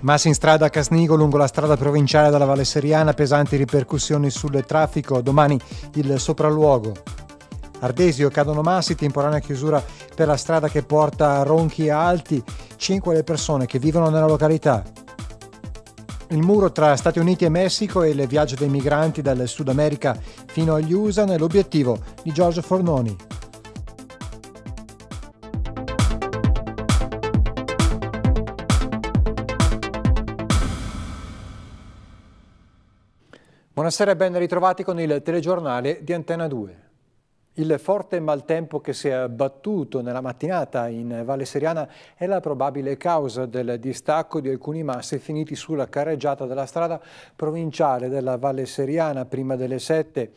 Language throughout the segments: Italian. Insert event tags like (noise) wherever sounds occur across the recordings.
Massi in strada a Casnigo lungo la strada provinciale della Valle Seriana, pesanti ripercussioni sul traffico, domani il sopralluogo. Ardesio cadono massi, temporanea chiusura per la strada che porta a Ronchi Alti, 5 le persone che vivono nella località. Il muro tra Stati Uniti e Messico e il viaggio dei migranti dal Sud America fino agli USA nell'obiettivo di Giorgio Fornoni. Buonasera e ben ritrovati con il telegiornale di Antenna 2. Il forte maltempo che si è abbattuto nella mattinata in Valle Seriana è la probabile causa del distacco di alcuni massi finiti sulla carreggiata della strada provinciale della Valle Seriana prima delle 7.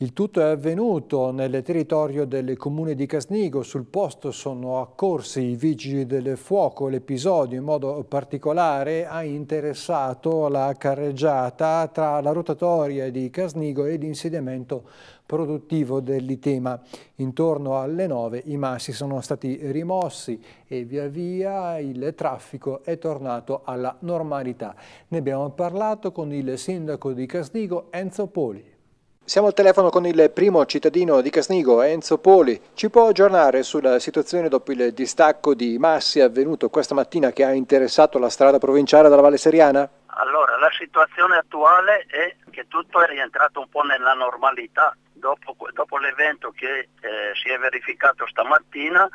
Il tutto è avvenuto nel territorio del comune di Casnigo. Sul posto sono accorsi i vigili del fuoco. L'episodio in modo particolare ha interessato la carreggiata tra la rotatoria di Casnigo e l'insediamento produttivo dell'Itema. Intorno alle 9 i massi sono stati rimossi e via via il traffico è tornato alla normalità. Ne abbiamo parlato con il sindaco di Casnigo Enzo Poli. Siamo al telefono con il primo cittadino di Casnigo, Enzo Poli. Ci può aggiornare sulla situazione dopo il distacco di massi avvenuto questa mattina che ha interessato la strada provinciale della Valle Seriana? Allora, la situazione attuale è che tutto è rientrato un po' nella normalità dopo, dopo l'evento che eh, si è verificato stamattina,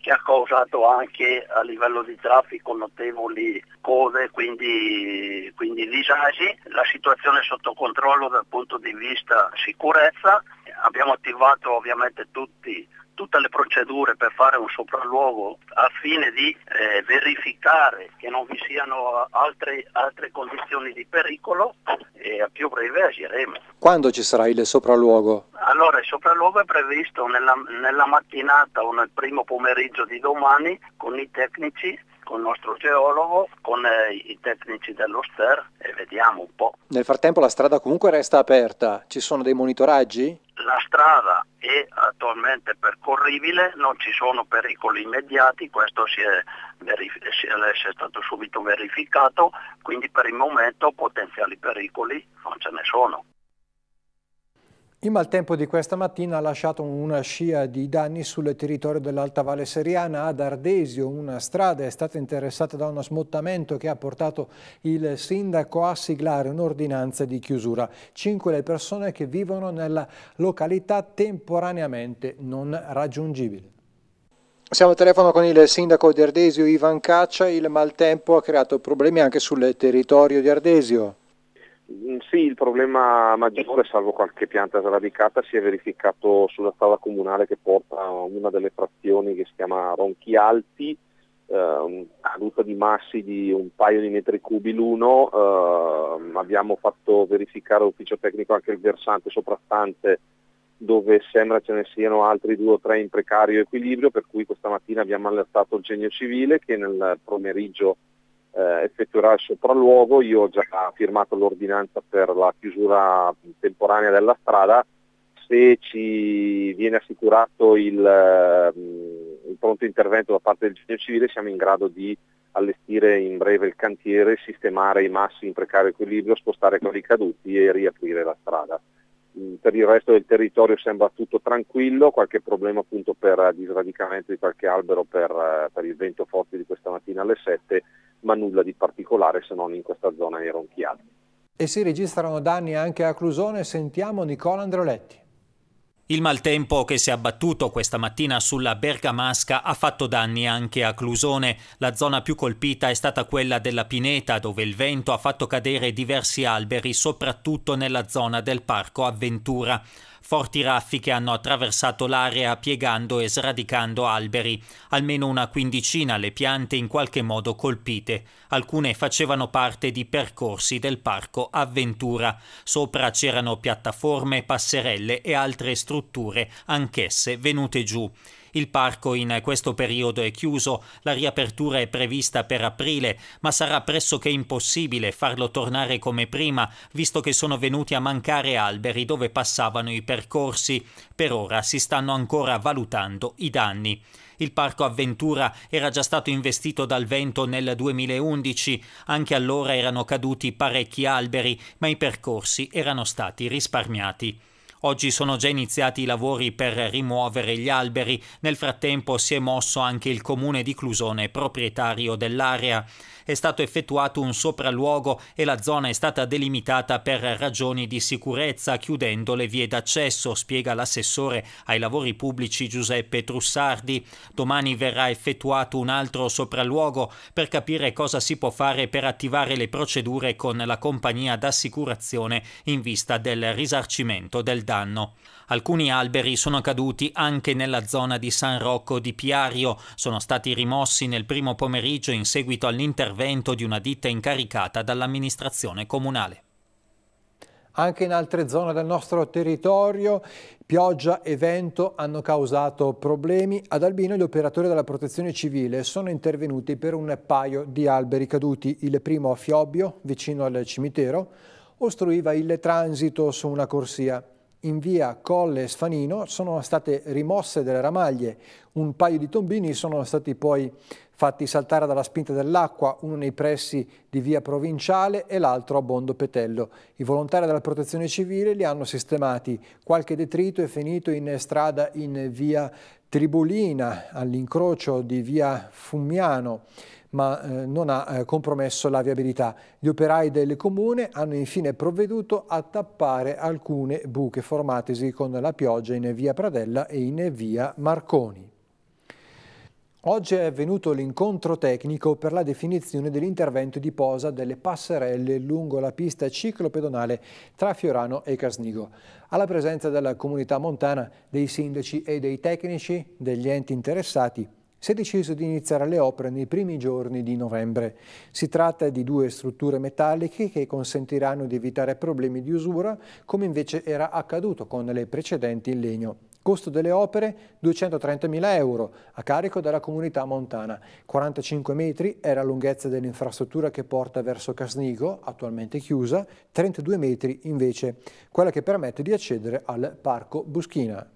che ha causato anche a livello di traffico notevoli code, quindi, quindi disagi, la situazione è sotto controllo dal punto di vista sicurezza, abbiamo attivato ovviamente tutti tutte le procedure per fare un sopralluogo al fine di eh, verificare che non vi siano altre, altre condizioni di pericolo e a più breve agiremo. Quando ci sarà il sopralluogo? Allora il sopralluogo è previsto nella, nella mattinata o nel primo pomeriggio di domani con i tecnici con il nostro geologo, con eh, i tecnici dello STER e vediamo un po'. Nel frattempo la strada comunque resta aperta, ci sono dei monitoraggi? La strada è attualmente percorribile, non ci sono pericoli immediati, questo si è, verif- si è stato subito verificato, quindi per il momento potenziali pericoli non ce ne sono. Il maltempo di questa mattina ha lasciato una scia di danni sul territorio dell'Alta Valle Seriana. Ad Ardesio una strada è stata interessata da uno smottamento che ha portato il sindaco a siglare un'ordinanza di chiusura. Cinque le persone che vivono nella località temporaneamente non raggiungibili. Siamo al telefono con il sindaco di Ardesio Ivan Caccia. Il maltempo ha creato problemi anche sul territorio di Ardesio. Mm, sì, il problema maggiore, salvo qualche pianta sradicata, si è verificato sulla strada comunale che porta a una delle frazioni che si chiama Ronchi Alti, eh, caduta di massi di un paio di metri cubi l'uno, eh, abbiamo fatto verificare all'ufficio tecnico anche il versante soprastante dove sembra ce ne siano altri due o tre in precario equilibrio, per cui questa mattina abbiamo allertato il genio civile che nel pomeriggio eh, effettuerà il sopralluogo, io ho già firmato l'ordinanza per la chiusura temporanea della strada, se ci viene assicurato il, eh, il pronto intervento da parte del genio civile siamo in grado di allestire in breve il cantiere, sistemare i massi in precario equilibrio, spostare quelli caduti e riaprire la strada. Mm, per il resto del territorio sembra tutto tranquillo, qualche problema appunto per disradicamento di qualche albero per, eh, per il vento forte di questa mattina alle 7 ma nulla di particolare se non in questa zona nei ronchiati. E si registrano danni anche a Clusone, sentiamo Nicola Androletti. Il maltempo che si è abbattuto questa mattina sulla Bergamasca ha fatto danni anche a Clusone. La zona più colpita è stata quella della Pineta, dove il vento ha fatto cadere diversi alberi, soprattutto nella zona del parco Avventura. Forti raffiche hanno attraversato l'area piegando e sradicando alberi, almeno una quindicina le piante in qualche modo colpite. Alcune facevano parte di percorsi del parco Avventura. Sopra c'erano piattaforme, passerelle e altre strutture, anch'esse venute giù. Il parco in questo periodo è chiuso, la riapertura è prevista per aprile, ma sarà pressoché impossibile farlo tornare come prima, visto che sono venuti a mancare alberi dove passavano i percorsi. Per ora si stanno ancora valutando i danni. Il parco Avventura era già stato investito dal vento nel 2011, anche allora erano caduti parecchi alberi, ma i percorsi erano stati risparmiati. Oggi sono già iniziati i lavori per rimuovere gli alberi, nel frattempo si è mosso anche il comune di Clusone, proprietario dell'area è stato effettuato un sopralluogo e la zona è stata delimitata per ragioni di sicurezza, chiudendo le vie d'accesso, spiega l'assessore ai lavori pubblici Giuseppe Trussardi. Domani verrà effettuato un altro sopralluogo per capire cosa si può fare per attivare le procedure con la compagnia d'assicurazione in vista del risarcimento del danno. Alcuni alberi sono caduti anche nella zona di San Rocco di Piario, sono stati rimossi nel primo pomeriggio in seguito all'intervento di una ditta incaricata dall'amministrazione comunale. Anche in altre zone del nostro territorio pioggia e vento hanno causato problemi. Ad Albino gli operatori della protezione civile sono intervenuti per un paio di alberi caduti. Il primo a Fiobbio, vicino al cimitero, ostruiva il transito su una corsia in via Colle Sfanino sono state rimosse delle ramaglie, un paio di tombini sono stati poi fatti saltare dalla spinta dell'acqua, uno nei pressi di via Provinciale e l'altro a Bondo Petello. I volontari della protezione civile li hanno sistemati, qualche detrito è finito in strada in via Tribolina, all'incrocio di via Fummiano ma eh, non ha eh, compromesso la viabilità. Gli operai del comune hanno infine provveduto a tappare alcune buche formatesi con la pioggia in via Pradella e in via Marconi. Oggi è avvenuto l'incontro tecnico per la definizione dell'intervento di posa delle passerelle lungo la pista ciclopedonale tra Fiorano e Casnigo. Alla presenza della comunità montana, dei sindaci e dei tecnici, degli enti interessati, si è deciso di iniziare le opere nei primi giorni di novembre. Si tratta di due strutture metalliche che consentiranno di evitare problemi di usura, come invece era accaduto con le precedenti in legno. Costo delle opere 230.000 euro a carico della comunità montana. 45 metri è la lunghezza dell'infrastruttura che porta verso Casnigo, attualmente chiusa, 32 metri invece quella che permette di accedere al Parco Buschina.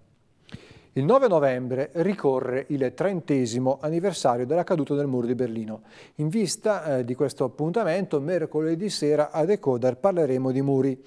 Il 9 novembre ricorre il trentesimo anniversario della caduta del muro di Berlino. In vista eh, di questo appuntamento, mercoledì sera a Decoder parleremo di muri.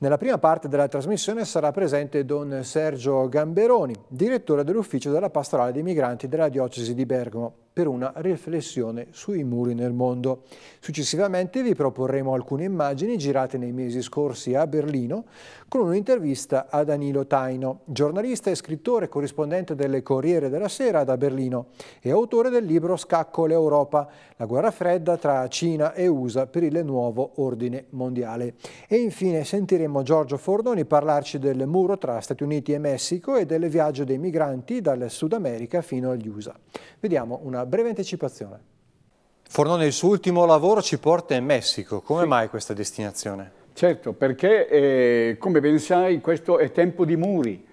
Nella prima parte della trasmissione sarà presente Don Sergio Gamberoni, direttore dell'ufficio della pastorale dei migranti della diocesi di Bergamo per una riflessione sui muri nel mondo. Successivamente vi proporremo alcune immagini girate nei mesi scorsi a Berlino con un'intervista a Danilo Taino, giornalista e scrittore corrispondente delle Corriere della Sera da Berlino e autore del libro Scacco l'Europa, la guerra fredda tra Cina e USA per il nuovo ordine mondiale. E infine sentiremo Giorgio Fordoni parlarci del muro tra Stati Uniti e Messico e del viaggio dei migranti dal Sud America fino agli USA. Vediamo una breve anticipazione. Fornone, il suo ultimo lavoro ci porta in Messico. Come sì. mai questa destinazione? Certo, perché eh, come ben sai questo è tempo di muri.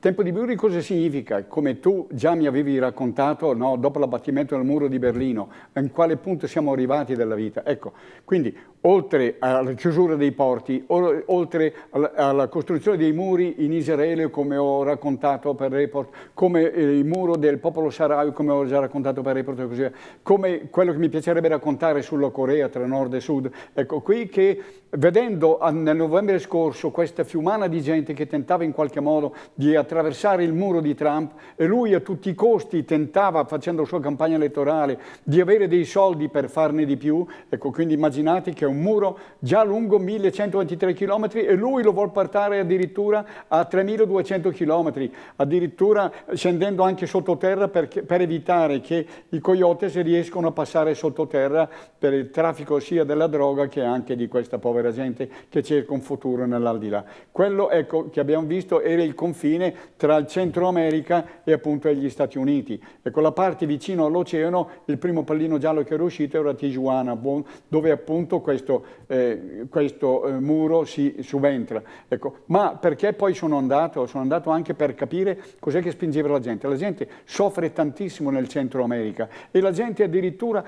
Tempo di muri cosa significa? Come tu già mi avevi raccontato no, dopo l'abbattimento del muro di Berlino, in quale punto siamo arrivati della vita. Ecco, quindi oltre alla chiusura dei porti, oltre alla costruzione dei muri in Israele, come ho raccontato per Report, come il muro del popolo Saharaui, come ho già raccontato per Report, così, come quello che mi piacerebbe raccontare sulla Corea tra nord e sud. Ecco, qui che vedendo nel novembre scorso questa fiumana di gente che tentava in qualche modo di attraversare il muro di Trump e lui a tutti i costi tentava, facendo la sua campagna elettorale, di avere dei soldi per farne di più, ecco, quindi immaginate che un muro già lungo 1123 km e lui lo vuol portare addirittura a 3200 km, addirittura scendendo anche sottoterra per, per evitare che i coyotes riescano a passare sottoterra per il traffico sia della droga che anche di questa povera gente che cerca un futuro nell'aldilà. Quello ecco, che abbiamo visto era il confine tra il Centro America e appunto gli Stati Uniti. E con la parte vicino all'oceano il primo pallino giallo che era uscito era Tijuana, dove appunto questo eh, questo eh, muro si subentra. Ecco, ma perché poi sono andato? Sono andato anche per capire cos'è che spingeva la gente. La gente soffre tantissimo nel Centro America e la gente addirittura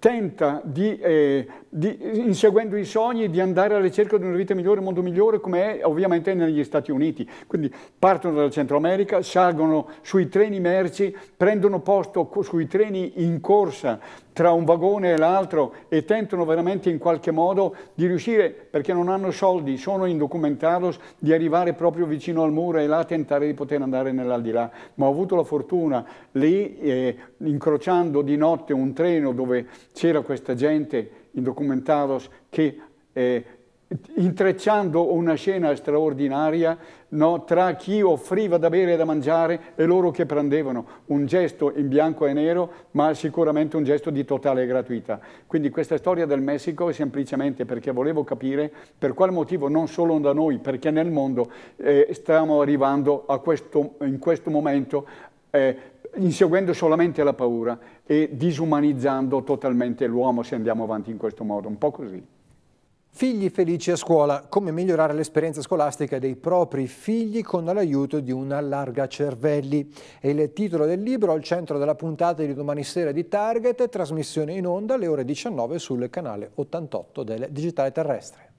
tenta di, eh, di, inseguendo i sogni di andare alla ricerca di una vita migliore, un mondo migliore come è ovviamente negli Stati Uniti. Quindi partono dal Centro America, salgono sui treni merci, prendono posto sui treni in corsa tra un vagone e l'altro e tentano veramente in qualche modo di riuscire, perché non hanno soldi, sono indocumentados, di arrivare proprio vicino al muro e là tentare di poter andare nell'aldilà. Ma ho avuto la fortuna lì, eh, incrociando di notte un treno dove c'era questa gente indocumentados che eh, intrecciando una scena straordinaria no, tra chi offriva da bere e da mangiare e loro che prendevano un gesto in bianco e nero, ma sicuramente un gesto di totale gratuità. Quindi questa storia del Messico è semplicemente perché volevo capire per quale motivo non solo da noi, perché nel mondo eh, stiamo arrivando questo, in questo momento eh, inseguendo solamente la paura e disumanizzando totalmente l'uomo se andiamo avanti in questo modo, un po' così. Figli felici a scuola, come migliorare l'esperienza scolastica dei propri figli con l'aiuto di una larga cervelli. È il titolo del libro al centro della puntata di domani sera di Target, trasmissione in onda alle ore 19 sul canale 88 del Digitale Terrestre.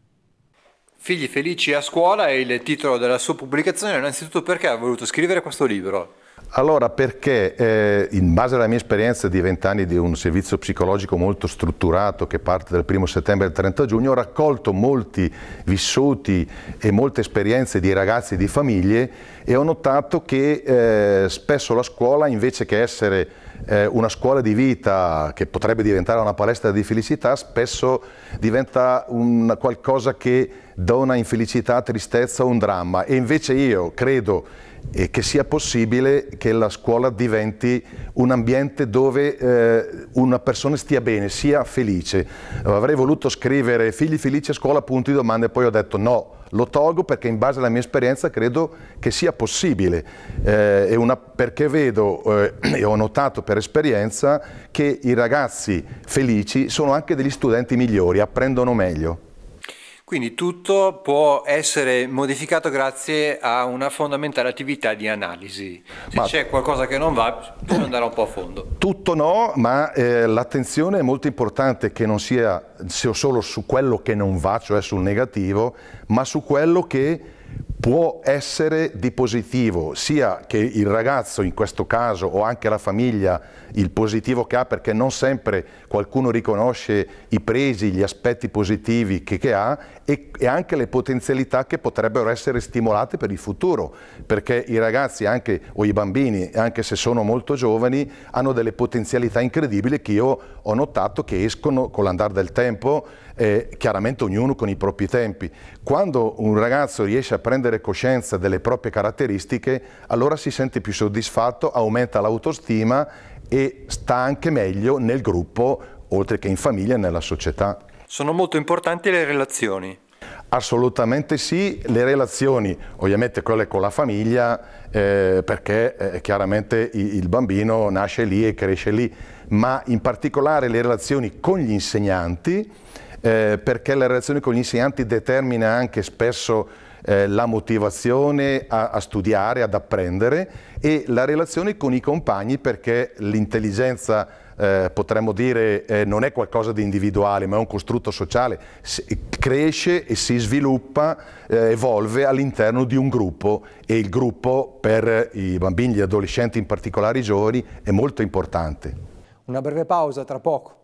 Figli felici a scuola è il titolo della sua pubblicazione, innanzitutto perché ha voluto scrivere questo libro? Allora, perché eh, in base alla mia esperienza di vent'anni di un servizio psicologico molto strutturato che parte dal 1 settembre al 30 giugno, ho raccolto molti vissuti e molte esperienze di ragazzi e di famiglie e ho notato che eh, spesso la scuola, invece che essere eh, una scuola di vita che potrebbe diventare una palestra di felicità, spesso diventa un qualcosa che dona infelicità, tristezza un dramma. E invece io credo e che sia possibile che la scuola diventi un ambiente dove eh, una persona stia bene, sia felice. Avrei voluto scrivere figli felici a scuola, punto di domanda, e poi ho detto no, lo tolgo perché in base alla mia esperienza credo che sia possibile eh, una, perché vedo eh, (clears throat) e ho notato per esperienza che i ragazzi felici sono anche degli studenti migliori, apprendono meglio. Quindi tutto può essere modificato grazie a una fondamentale attività di analisi. Se ma c'è qualcosa che non va, bisogna andare un po' a fondo. Tutto no, ma eh, l'attenzione è molto importante che non sia solo su quello che non va, cioè sul negativo, ma su quello che può essere di positivo, sia che il ragazzo in questo caso o anche la famiglia il positivo che ha, perché non sempre qualcuno riconosce i presi, gli aspetti positivi che, che ha e, e, anche le potenzialità che potrebbero essere stimolate per il futuro, perché i ragazzi anche, o i bambini, anche se sono molto giovani, hanno delle potenzialità incredibili che io ho notato che escono con l'andare del tempo eh, chiaramente ognuno con i propri tempi. Quando un ragazzo riesce a prendere coscienza delle proprie caratteristiche, allora si sente più soddisfatto, aumenta l'autostima e sta anche meglio nel gruppo, oltre che in famiglia e nella società. Sono molto importanti le relazioni. Assolutamente sì, le relazioni, ovviamente quelle con la famiglia, eh, perché eh, chiaramente il, il bambino nasce lì e cresce lì, ma in particolare le relazioni con gli insegnanti, eh, perché la relazione con gli insegnanti determina anche spesso eh, la motivazione a, a, studiare, ad apprendere e la relazione con i compagni perché l'intelligenza eh, potremmo dire eh, non è qualcosa di individuale ma è un costrutto sociale, si, cresce e si sviluppa, eh, evolve all'interno di un gruppo e il gruppo per i bambini, gli adolescenti in particolare i giovani è molto importante. Una breve pausa tra poco.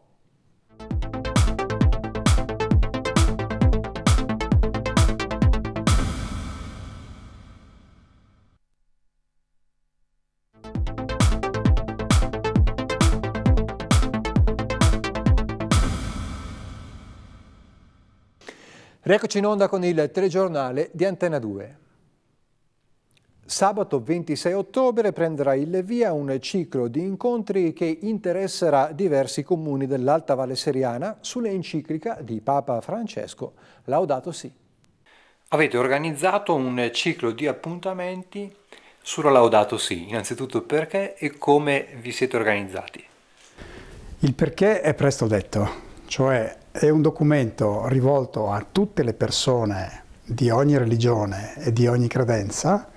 Rieccoci in onda con il telegiornale di Antena 2. Sabato 26 ottobre prenderà il via un ciclo di incontri che interesserà diversi comuni dell'Alta Valle Seriana sulle enciclica di Papa Francesco Laudato Si. Avete organizzato un ciclo di appuntamenti sulla Laudato Si. Innanzitutto perché e come vi siete organizzati? Il perché è presto detto, cioè è un documento rivolto a tutte le persone di ogni religione e di ogni credenza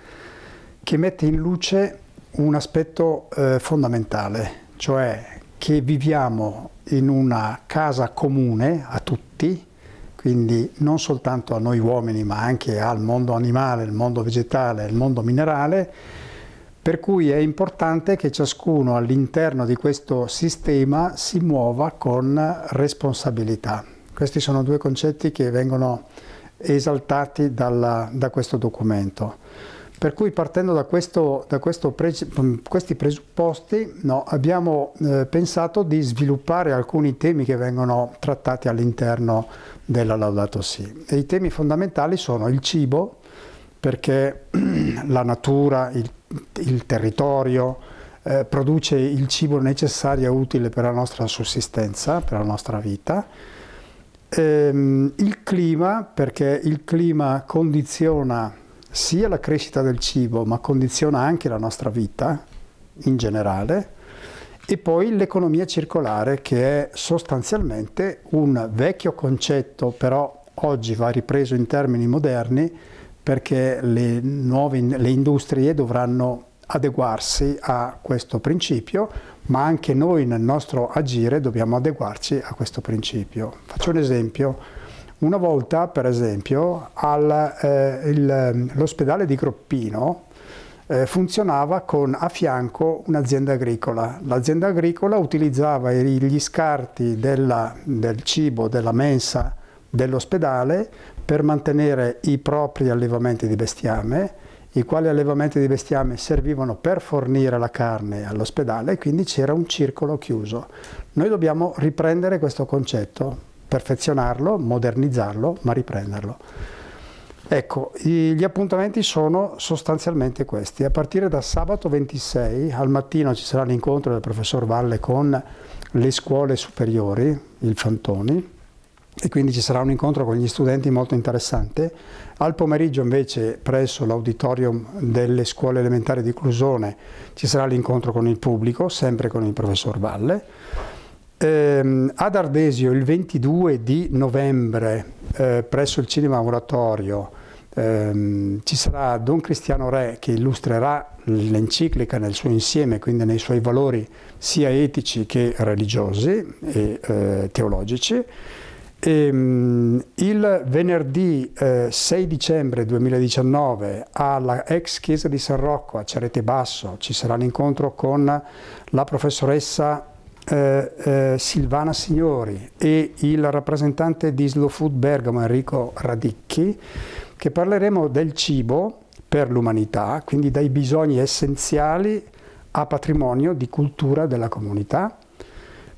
che mette in luce un aspetto eh, fondamentale, cioè che viviamo in una casa comune a tutti, quindi non soltanto a noi uomini ma anche al mondo animale, al mondo vegetale, al mondo minerale, per cui è importante che ciascuno all'interno di questo sistema si muova con responsabilità. Questi sono due concetti che vengono esaltati dalla, da questo documento. Per cui partendo da, questo, da questo pre, questi presupposti no, abbiamo eh, pensato di sviluppare alcuni temi che vengono trattati all'interno della Laudato Si. E I temi fondamentali sono il cibo, perché (clears throat) la natura, il, il territorio eh, produce il cibo necessario e utile per la nostra sussistenza, per la nostra vita. Ehm, il clima, perché il clima condiziona sia la crescita del cibo, ma condiziona anche la nostra vita in generale. E poi l'economia circolare, che è sostanzialmente un vecchio concetto, però oggi va ripreso in termini moderni, perché le, nuove, le industrie dovranno adeguarsi a questo principio, ma anche noi nel nostro agire dobbiamo adeguarci a questo principio. Faccio un esempio. Una volta, per esempio, al, eh, di Groppino eh, funzionava con a fianco un'azienda agricola. L'azienda agricola utilizzava gli scarti della, del cibo, della mensa dell'ospedale per mantenere i propri allevamenti di bestiame, i quali allevamenti di bestiame servivano per fornire la carne all'ospedale quindi c'era un circolo chiuso. Noi dobbiamo riprendere questo concetto, perfezionarlo, modernizzarlo, ma riprenderlo. Ecco, gli appuntamenti sono sostanzialmente questi. A partire da sabato 26 al mattino ci sarà l'incontro del professor Valle con le scuole superiori, il Fantoni, e quindi ci sarà un incontro con gli studenti molto interessante. Al pomeriggio invece presso l'auditorium delle scuole elementari di Clusone ci sarà l'incontro con il pubblico, sempre con il professor Valle. Eh, ad Ardesio il 22 di novembre eh, presso il cinema oratorio eh, ci sarà Don Cristiano Re che illustrerà l'enciclica nel suo insieme, quindi nei suoi valori sia etici che religiosi e eh, teologici. E, um, il venerdì eh, 6 dicembre 2019 alla ex chiesa di San Rocco a Cerete Basso ci sarà l'incontro con la professoressa eh, eh, Silvana Signori e il rappresentante di Slow Food Bergamo Enrico Radicchi che parleremo del cibo per l'umanità, quindi dai bisogni essenziali a patrimonio di cultura della comunità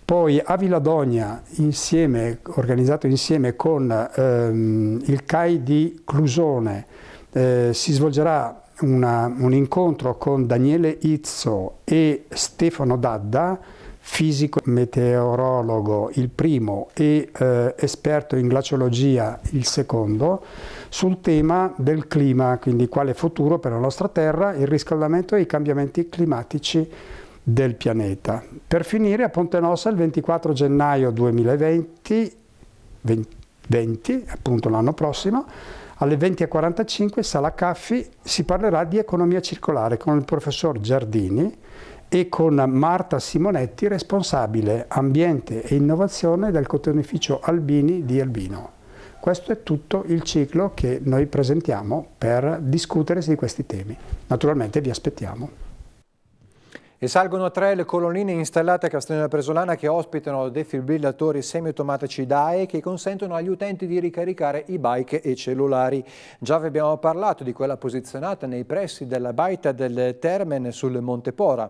poi a Villadonia, insieme, organizzato insieme con ehm, il CAI di Clusone, eh, si svolgerà una, un incontro con Daniele Izzo e Stefano Dadda, fisico meteorologo il primo e eh, esperto in glaciologia il secondo, sul tema del clima, quindi quale futuro per la nostra Terra, il riscaldamento e i cambiamenti climatici del pianeta. Per finire a Ponte Nossa il 24 gennaio 2020, 20, appunto l'anno prossimo, alle 20.45 Sala Caffi si parlerà di economia circolare con il professor Giardini e con Marta Simonetti, responsabile ambiente e innovazione del cotonificio Albini di Albino. Questo è tutto il ciclo che noi presentiamo per discutere di questi temi. Naturalmente vi aspettiamo. E salgono tre le colonnine installate a Castellana Presolana che ospitano defibrillatori semiautomatici DAE che consentono agli utenti di ricaricare i bike e cellulari. Già vi abbiamo parlato di quella posizionata nei pressi della baita del Termen sul Monte Pora.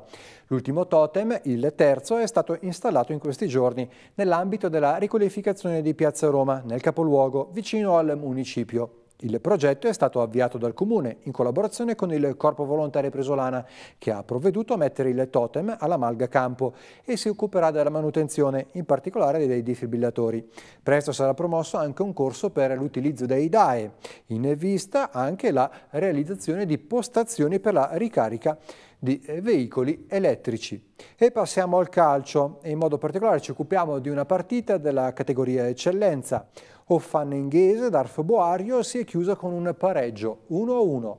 L'ultimo totem, il terzo, è stato installato in questi giorni nell'ambito della riqualificazione di Piazza Roma, nel capoluogo, vicino al municipio. Il progetto è stato avviato dal Comune in collaborazione con il Corpo Volontario Presolana che ha provveduto a mettere il totem alla Malga Campo e si occuperà della manutenzione, in particolare dei defibrillatori. Presto sarà promosso anche un corso per l'utilizzo dei DAE, in vista anche la realizzazione di postazioni per la ricarica di veicoli elettrici. E passiamo al calcio e in modo particolare ci occupiamo di una partita della categoria eccellenza. Offannenghese d'Arf Boario si è chiusa con un pareggio 1-1.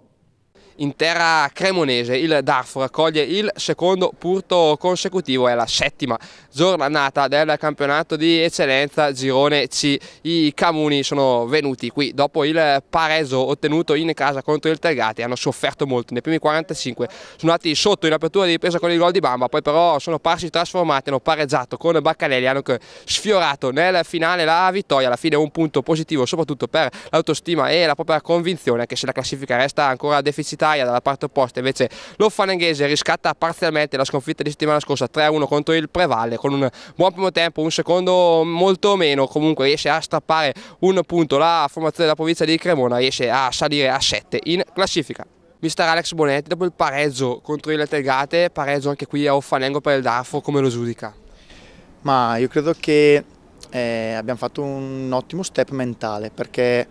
In terra cremonese. Il Darfur raccoglie il secondo punto consecutivo, è la settima giornata del campionato di eccellenza Girone C. I Camuni sono venuti qui dopo il pareggio ottenuto in casa contro il Telgati, hanno sofferto molto. Nei primi 45 sono andati sotto in apertura di difesa con il gol di Bamba, poi però sono parsi trasformati, hanno pareggiato con Baccalelli, hanno sfiorato nel finale la vittoria, alla fine un punto positivo soprattutto per l'autostima e la propria convinzione che se la classifica resta ancora deficitaria dalla parte opposta invece lo Fanenghese riscatta parzialmente la sconfitta di settimana scorsa 3-1 contro il Prevalle con un buon primo tempo, un secondo molto meno, comunque riesce a strappare un punto, la formazione della provincia di Cremona riesce a salire a 7 in classifica. Mister Alex Bonetti dopo il pareggio contro il Telgate, pareggio anche qui a Offanengo per il Darfo, come lo giudica? Ma io credo che eh, abbiamo fatto un ottimo step mentale perché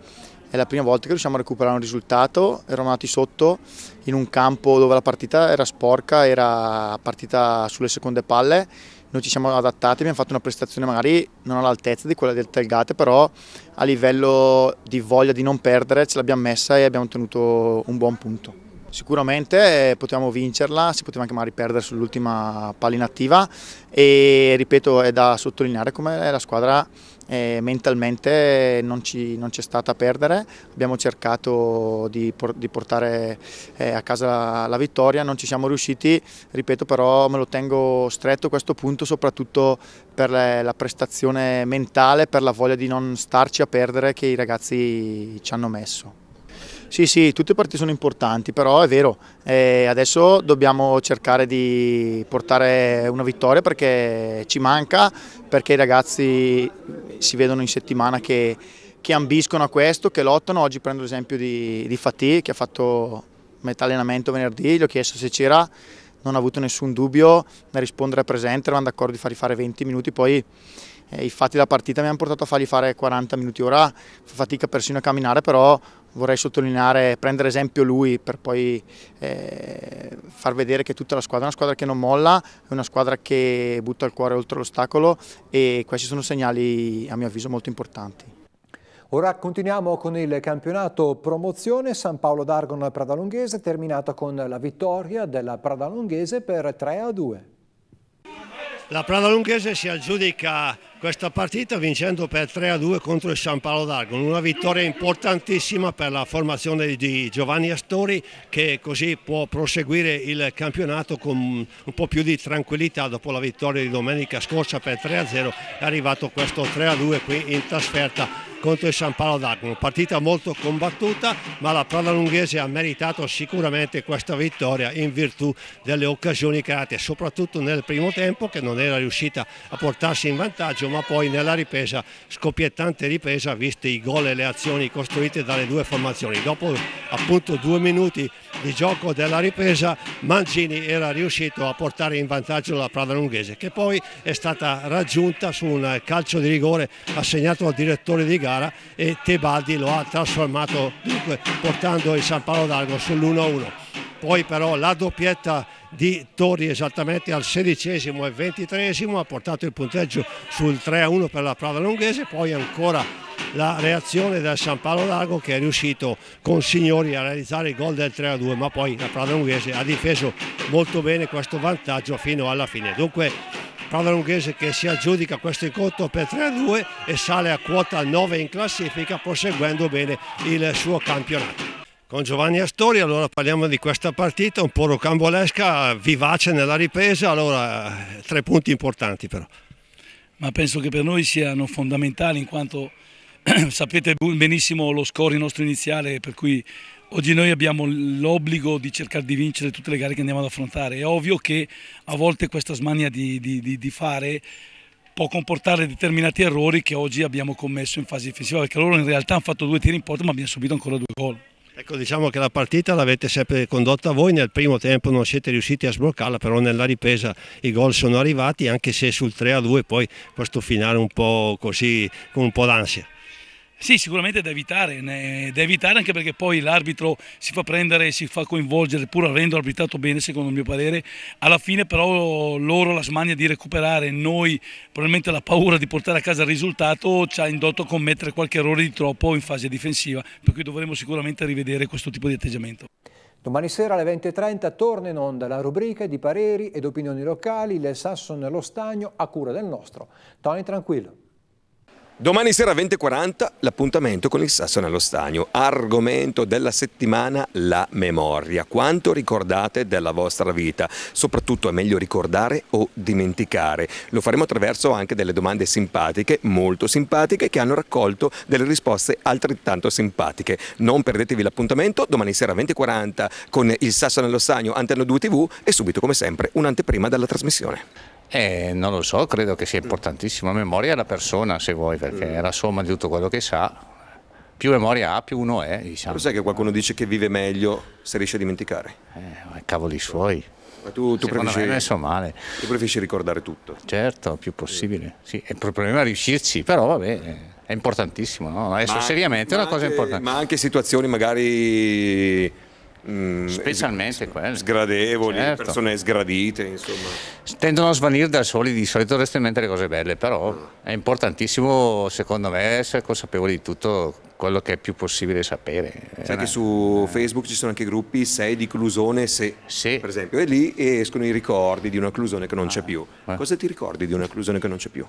è la prima volta che riusciamo a recuperare un risultato, eravamo andati sotto in un campo dove la partita era sporca, era partita sulle seconde palle, noi ci siamo adattati, abbiamo fatto una prestazione magari non all'altezza di quella del Telgate, però a livello di voglia di non perdere ce l'abbiamo messa e abbiamo ottenuto un buon punto. Sicuramente potevamo vincerla, si poteva anche magari perdere sull'ultima palla inattiva e ripeto è da sottolineare come la squadra eh, mentalmente non, c'è stata a perdere, abbiamo cercato di, por di portare eh, a casa la, la, vittoria, non ci siamo riusciti, ripeto però me lo tengo stretto questo punto soprattutto per la prestazione mentale, per la voglia di non starci a perdere che i ragazzi ci hanno messo. Sì, sì, tutte le partite sono importanti, però è vero, eh, adesso dobbiamo cercare di portare una vittoria perché ci manca, perché i ragazzi si vedono in settimana che, che ambiscono a questo, che lottano. Oggi prendo l'esempio di, di Fatih che ha fatto metà allenamento venerdì, gli ho chiesto se c'era, non ha avuto nessun dubbio nel rispondere presente, eravamo d'accordo di fargli fare 20 minuti, poi eh, i fatti della partita mi hanno portato a fargli fare 40 minuti, ora fa fatica persino a camminare, però vorrei sottolineare, prendere esempio lui per poi eh, far vedere che tutta la squadra è una squadra che non molla, è una squadra che butta il cuore oltre l'ostacolo e questi sono segnali a mio avviso molto importanti. Ora continuiamo con il campionato promozione San Paolo d'Argon Pradalunghese terminata con la vittoria della Pradalunghese per 3 a 2. La Pradalunghese si aggiudica questa partita vincendo per 3-2 contro il San Paolo d'Argon, una vittoria importantissima per la formazione di Giovanni Astori che così può proseguire il campionato con un po' più di tranquillità dopo la vittoria di domenica scorsa per 3-0 è arrivato questo 3-2 qui in trasferta contro il San Paolo d'Argon, partita molto combattuta ma la Prada Lunghese ha meritato sicuramente questa vittoria in virtù delle occasioni create, soprattutto nel primo tempo che non era riuscita a portarsi in vantaggio ma poi nella ripresa, scoppiettante ripresa, viste i gol e le azioni costruite dalle due formazioni. Dopo appunto due minuti di gioco della ripresa, Mancini era riuscito a portare in vantaggio la Prada Lunghese, che poi è stata raggiunta su un calcio di rigore assegnato al direttore di gara e Tebaldi lo ha trasformato dunque portando il San Paolo d'Argo sull'1-1 poi però la doppietta di Tori esattamente al sedicesimo e ventitresimo ha portato il punteggio sul 3-1 per la Prada Lunghese, poi ancora la reazione del San Paolo Largo che è riuscito con Signori a realizzare il gol del 3-2 ma poi la Prada Lunghese ha difeso molto bene questo vantaggio fino alla fine. Dunque Prada Lunghese che si aggiudica questo incontro per 3-2 e sale a quota 9 in classifica proseguendo bene il suo campionato con Giovanni Astori, allora parliamo di questa partita un po' rocambolesca, vivace nella ripresa, allora tre punti importanti però. Ma penso che per noi siano fondamentali in quanto (clears throat) sapete benissimo lo score nostro iniziale per cui oggi noi abbiamo l'obbligo di cercare di vincere tutte le gare che andiamo ad affrontare. È ovvio che a volte questa smania di, di, di, di fare può comportare determinati errori che oggi abbiamo commesso in fase difensiva perché loro in realtà hanno fatto due tiri in porta ma abbiamo subito ancora due gol. Ecco, diciamo che la partita l'avete sempre condotta voi, nel primo tempo non siete riusciti a sbloccarla, però nella ripresa i gol sono arrivati, anche se sul 3-2 poi questo finale un po' così, con un po' d'ansia. Sì, sicuramente da evitare, da evitare anche perché poi l'arbitro si fa prendere, si fa coinvolgere, pur avendo arbitrato bene secondo il mio parere, alla fine però loro la smania di recuperare, noi probabilmente la paura di portare a casa il risultato ci ha indotto a commettere qualche errore di troppo in fase difensiva, per cui dovremo sicuramente rivedere questo tipo di atteggiamento. Domani sera alle 20.30 torna in onda la rubrica di pareri ed opinioni locali, il Sasso nello stagno a cura del nostro Tony Tranquillo. Domani sera 20.40 l'appuntamento con il Sasso nello Stagno. Argomento della settimana la memoria. Quanto ricordate della vostra vita? Soprattutto è meglio ricordare o dimenticare. Lo faremo attraverso anche delle domande simpatiche, molto simpatiche, che hanno raccolto delle risposte altrettanto simpatiche. Non perdetevi l'appuntamento domani sera 20.40 con il Sasso nello Stagno Antenna 2 TV e subito come sempre un'anteprima della trasmissione. Eh, non lo so, credo che sia importantissimo. La memoria è la persona, se vuoi, perché è la somma di tutto quello che sa. Più memoria ha, più uno è, diciamo. Sai che qualcuno dice che vive meglio se riesce a dimenticare? Eh, cavoli suoi. Ma tu, tu me messo male. Tu preferisci ricordare tutto? Certo, più possibile. Sì, il problema è riuscirci, però vabbè, è importantissimo, no? Adesso Ma- seriamente è una cosa anche- importante. Ma anche situazioni magari... mm, Specialmente quelle. Sgradevoli, Certo. persone sgradite, insomma. Tendono a svanire da soli, di solito restano in mente le cose belle, però è importantissimo secondo me essere consapevoli di tutto quello che è più possibile sapere. Sai Eh, che su Facebook ci sono anche gruppi 6 di Clusone se, per esempio, e lì escono i ricordi di una Clusone che non c'è più. Cosa ti ricordi di una Clusone che non c'è più?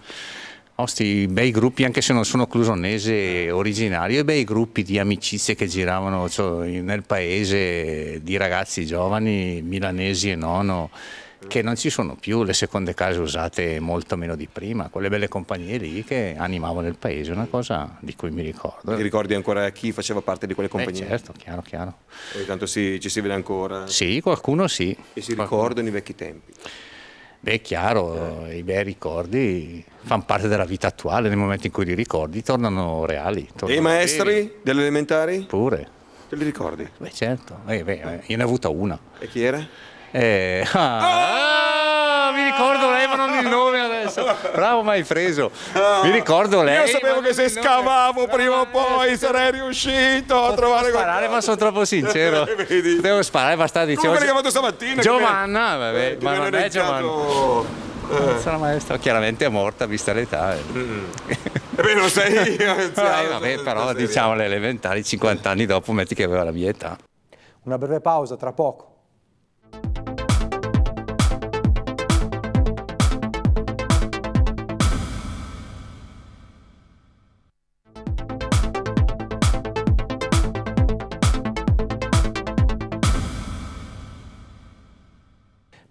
Ho sti bei gruppi, anche se non sono clusonese originario, e bei gruppi di amicizie che giravano cioè, nel paese di ragazzi giovani, milanesi e nono, che non ci sono più, le seconde case usate molto meno di prima, quelle belle compagnie lì che animavano il paese, una cosa di cui mi ricordo. Ti ricordi ancora chi faceva parte di quelle compagnie? Eh, certo, chiaro, chiaro. Ogni tanto si- ci si vede ancora Sì, qualcuno sì. e si ricordano i vecchi tempi. Beh, chiaro, i bei ricordi fanno parte della vita attuale, nel momento in cui li ricordi tornano reali. E i tornano maestri delle elementari? Pure. Te li ricordi? Beh, certo, Eh, beh, eh, io ne ho avuta una. E chi era? Eh, (laughs) ah, mi ricordo lei, ma non il nome. Bravo, mi hai preso. Mi ricordo lei. Io sapevo ma che se scavavo prima o poi sarei riuscito a trovare sparare, ma sono troppo sincero. (laughs) Devo sparare, basta Come dicevo. mi hai chiamato stamattina? Giovanna, vabbè, Eh, ma viene vabbè, Giovanna. Eh. Sarà maestra, chiaramente è morta vista l'età. eh. Ebbene, lo (laughs) sei Eh, anziano. vabbè, però diciamo le elementari 50 anni dopo metti che aveva la mia età. Una breve pausa, tra poco.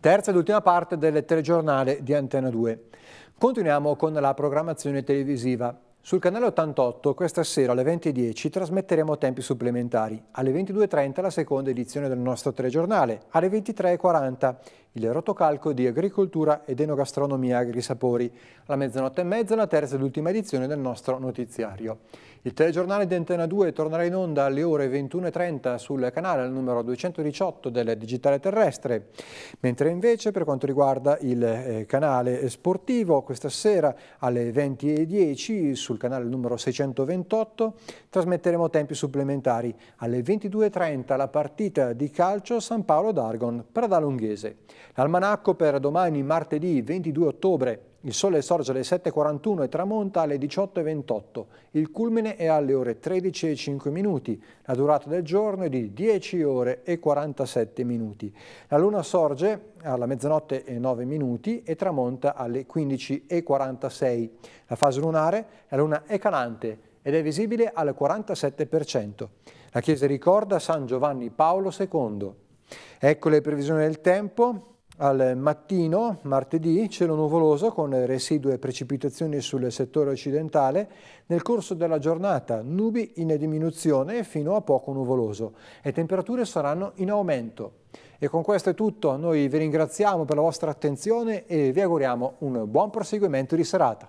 Terza ed ultima parte del telegiornale di Antenna 2. Continuiamo con la programmazione televisiva. Sul canale 88 questa sera alle 20.10 trasmetteremo tempi supplementari. Alle 22.30 la seconda edizione del nostro telegiornale. Alle 23.40 il rotocalco di agricoltura ed enogastronomia agrisapori. Alla mezzanotte e mezza la terza ed ultima edizione del nostro notiziario. Il telegiornale di Antena 2 tornerà in onda alle ore 21.30 sul canale al numero 218 del Digitale Terrestre, mentre invece per quanto riguarda il eh, canale sportivo questa sera alle 20.10 sul canale numero 628 trasmetteremo tempi supplementari. Alle 22.30 la partita di calcio San Paolo d'Argon Pradalunghese. L'almanacco per domani martedì 22 ottobre il sole sorge alle 7.41 e tramonta alle 18.28. Il culmine è alle ore 13.05 minuti. La durata del giorno è di 10 ore e 47 minuti. La luna sorge alla mezzanotte e 9 minuti e tramonta alle 15.46. La fase lunare, la luna è calante ed è visibile al 47%. La chiesa ricorda San Giovanni Paolo II. Ecco le previsioni del tempo. Al mattino, martedì, cielo nuvoloso con residue precipitazioni sul settore occidentale. Nel corso della giornata nubi in diminuzione fino a poco nuvoloso e temperature saranno in aumento. E con questo è tutto, noi vi ringraziamo per la vostra attenzione e vi auguriamo un buon proseguimento di serata.